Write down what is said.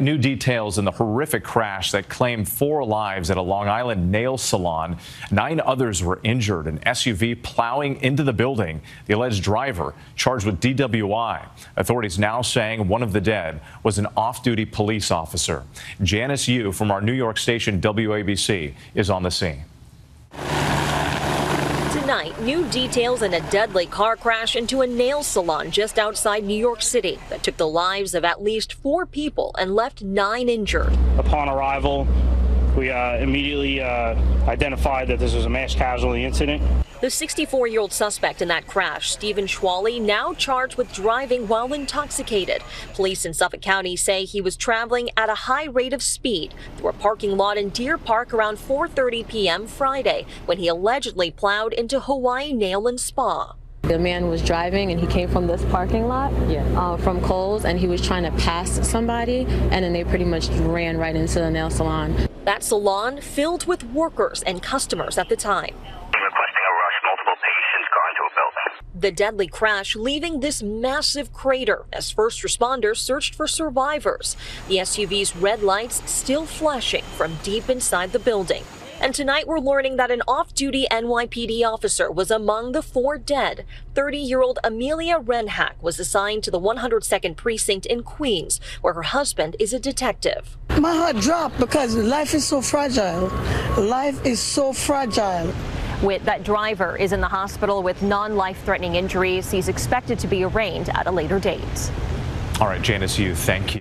New details in the horrific crash that claimed four lives at a Long Island nail salon. Nine others were injured. An SUV plowing into the building. The alleged driver charged with DWI. Authorities now saying one of the dead was an off duty police officer. Janice Yu from our New York station WABC is on the scene. Tonight, new details in a deadly car crash into a nail salon just outside New York City that took the lives of at least four people and left nine injured. Upon arrival, we uh, immediately uh, identified that this was a mass casualty incident. The 64 year old suspect in that crash, Steven Schwalb, now charged with driving while intoxicated. Police in Suffolk County say he was traveling at a high rate of speed through a parking lot in Deer Park around 4:30 p.m. Friday when he allegedly plowed into Hawaii Nail and Spa. The man was driving and he came from this parking lot yeah. uh, from Kohl's and he was trying to pass somebody and then they pretty much ran right into the nail salon. That salon filled with workers and customers at the time. The deadly crash leaving this massive crater as first responders searched for survivors. The SUV's red lights still flashing from deep inside the building. And tonight we're learning that an off duty NYPD officer was among the four dead. 30 year old Amelia Renhack was assigned to the 102nd Precinct in Queens, where her husband is a detective. My heart dropped because life is so fragile. Life is so fragile. With that driver is in the hospital with non-life threatening injuries. He's expected to be arraigned at a later date. All right, Janice, Yu thank you.